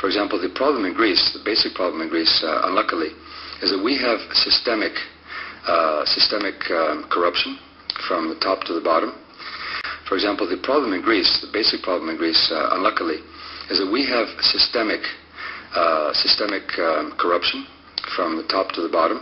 For example, the problem in Greece, the basic problem in Greece, uh, unluckily, is that we have systemic, uh, systemic um, corruption from the top to the bottom. For example, the problem in Greece, the basic problem in Greece, uh, unluckily, is that we have systemic, uh, systemic um, corruption from the top to the bottom.